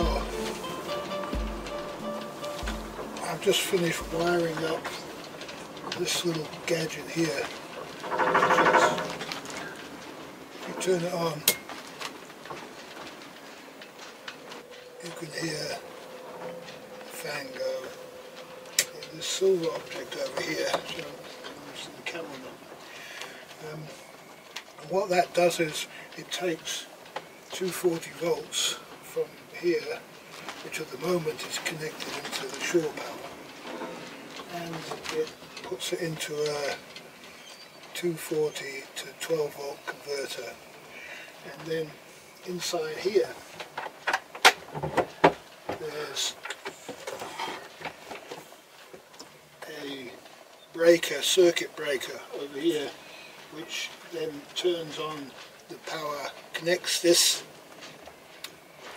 Oh. I've just finished wiring up this little gadget here. If you turn it on, you can hear the fan go. Yeah, this silver object over here, so the camera um, and what that does is it takes 240 volts here, which at the moment is connected into the shore power, and it puts it into a 240 to 12 volt converter, and then inside here there's a breaker, circuit breaker over here which then turns on the power, connects this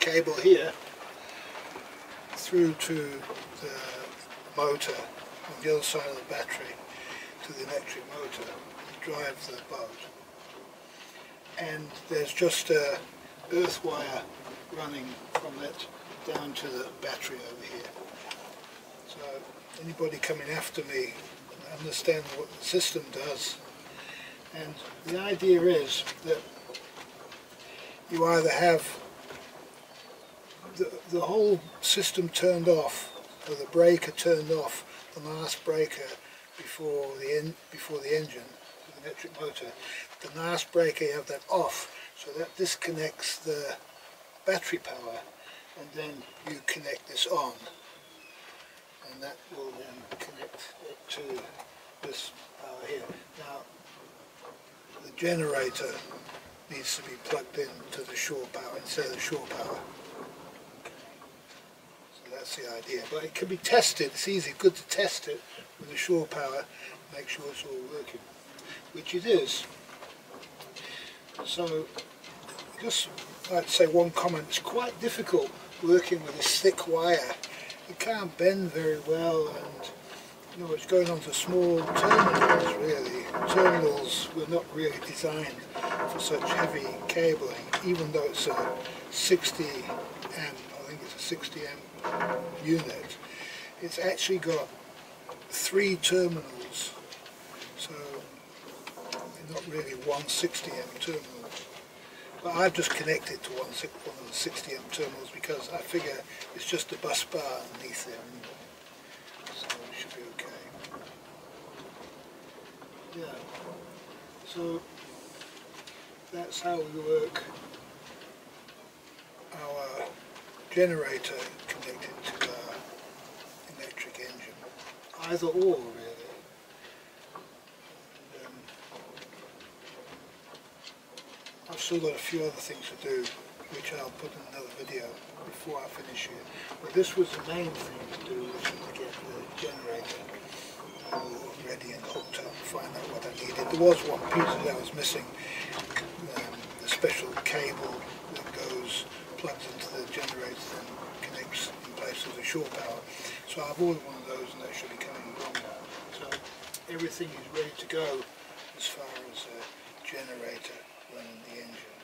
cable here through to the motor on the other side of the battery to the electric motor to drive the boat. And there's just a earth wire running from it down to the battery over here. So anybody coming after me understand what the system does and the idea is that you either have the, the whole system turned off, or the breaker turned off, the last breaker before the en before the engine, the electric motor. The last breaker you have that off, so that disconnects the battery power, and then you connect this on, and that will then connect it to this power here. Now the generator needs to be plugged in to the shore power instead of the shore power. That's the idea. But it can be tested, it's easy, good to test it with the shore power, make sure it's all working, which it is. So just to say one comment, it's quite difficult working with this thick wire. It can't bend very well and you know, it's going on to small terminals really. Terminals were not really designed for such heavy cabling, even though it's a 60 amp, think it's a 60 amp unit. It's actually got three terminals, so not really one 60 amp terminal. But I've just connected to one, of the 60 amp terminals because I figure it's just a bus bar underneath there. So it should be okay. Yeah. So that's how we work our generator connected to our electric engine. Either or really. And, um, I've still got a few other things to do which I'll put in another video before I finish here. But this was the main thing to do, was to get the generator ready and hooked up, to find out what I needed. There was one piece that I was missing, um, the special cable that goes, plugs into the generator and connects in place of the shore power. So I've ordered one of those and they should be coming along now. So everything is ready to go as far as a generator running the engine.